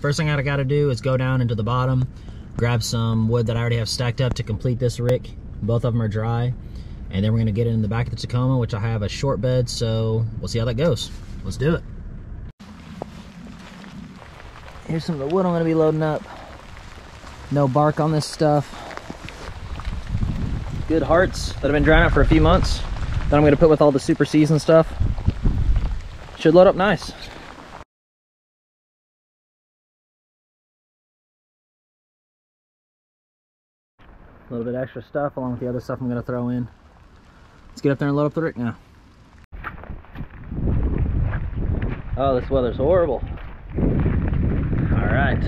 first thing I gotta do is go down into the bottom, grab some wood that I already have stacked up to complete this rick. Both of them are dry. And then we're gonna get it in the back of the Tacoma, which I have a short bed, so we'll see how that goes. Let's do it. Here's some of the wood I'm gonna be loading up. No bark on this stuff. Good hearts that have been drying out for a few months that I'm gonna put with all the super season stuff. Should load up nice. A little bit extra stuff along with the other stuff I'm gonna throw in. Let's get up there and load up the rick now. Oh, this weather's horrible. All right,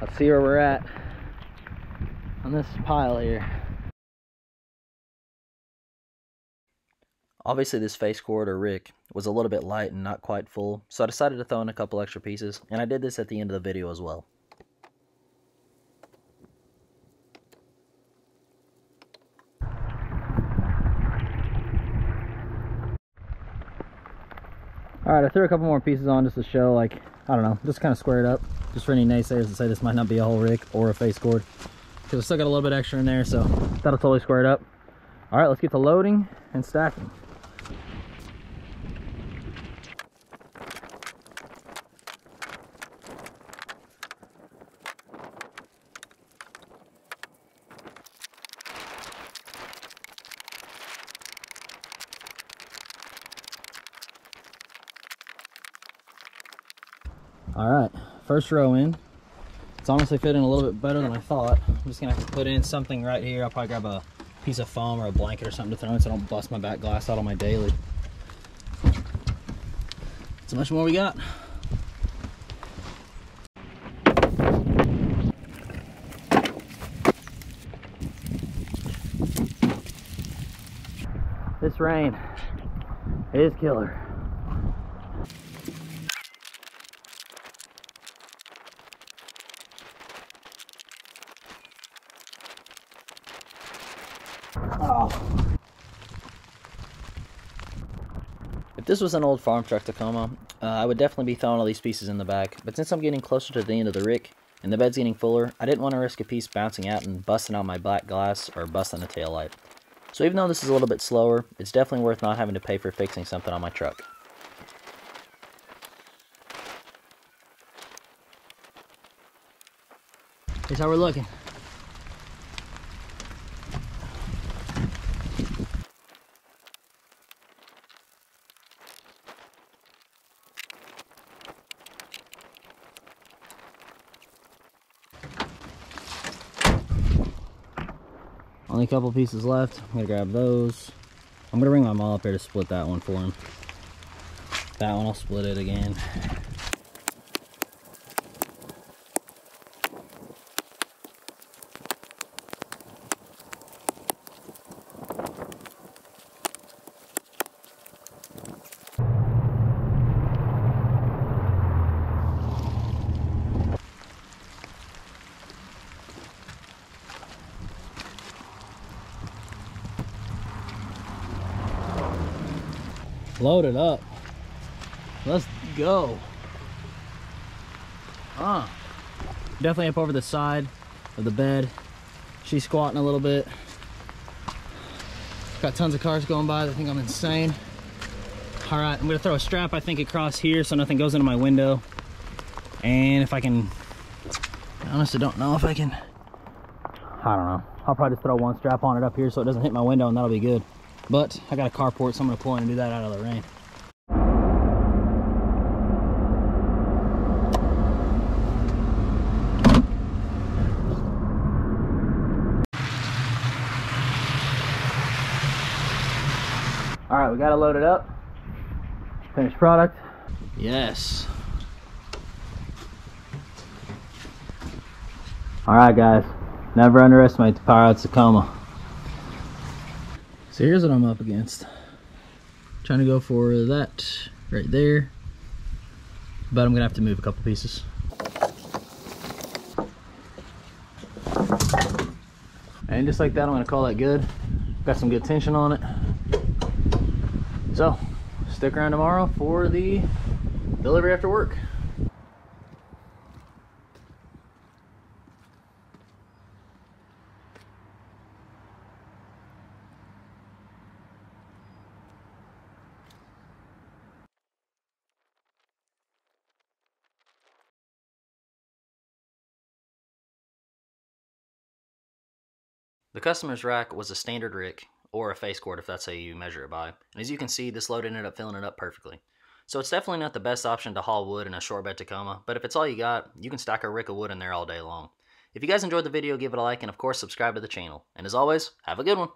let's see where we're at on this pile here. Obviously this face cord or rick was a little bit light and not quite full, so I decided to throw in a couple extra pieces, and I did this at the end of the video as well. Alright, I threw a couple more pieces on just to show, like, I don't know, just kind of square it up. Just for any naysayers that say this might not be a whole rick or a face cord. Because I still got a little bit extra in there, so that'll totally square it up. Alright, let's get to loading and stacking. All right, first row in. It's honestly fitting a little bit better than I thought. I'm just gonna have to put in something right here. I'll probably grab a piece of foam or a blanket or something to throw in so I don't bust my back glass out on my daily. So much more we got. This rain is killer. If this was an old farm truck Tacoma, uh, I would definitely be throwing all these pieces in the back, but since I'm getting closer to the end of the rick, and the bed's getting fuller, I didn't want to risk a piece bouncing out and busting out my black glass or busting a tail light. So even though this is a little bit slower, it's definitely worth not having to pay for fixing something on my truck. Here's how we're looking. Only a couple pieces left. I'm gonna grab those. I'm gonna bring my mom up here to split that one for him. That one, I'll split it again. Load it up. Let's go. Ah. Definitely up over the side of the bed. She's squatting a little bit. Got tons of cars going by. I think I'm insane. All right, I'm gonna throw a strap, I think, across here so nothing goes into my window. And if I can, I honestly don't know if I can, I don't know. I'll probably just throw one strap on it up here so it doesn't hit my window and that'll be good. But I got a carport, so I'm gonna pull in and do that out of the rain. All right, we got to load it up. Finished product. Yes. All right, guys. Never underestimate the power of Tacoma. So here's what I'm up against. Trying to go for that right there. But I'm gonna have to move a couple pieces. And just like that, I'm gonna call that good. Got some good tension on it. So, stick around tomorrow for the delivery after work. The customer's rack was a standard rick, or a face cord if that's how you measure it by. And as you can see, this load ended up filling it up perfectly. So it's definitely not the best option to haul wood in a short bed Tacoma, but if it's all you got, you can stack a rick of wood in there all day long. If you guys enjoyed the video, give it a like, and of course subscribe to the channel. And as always, have a good one!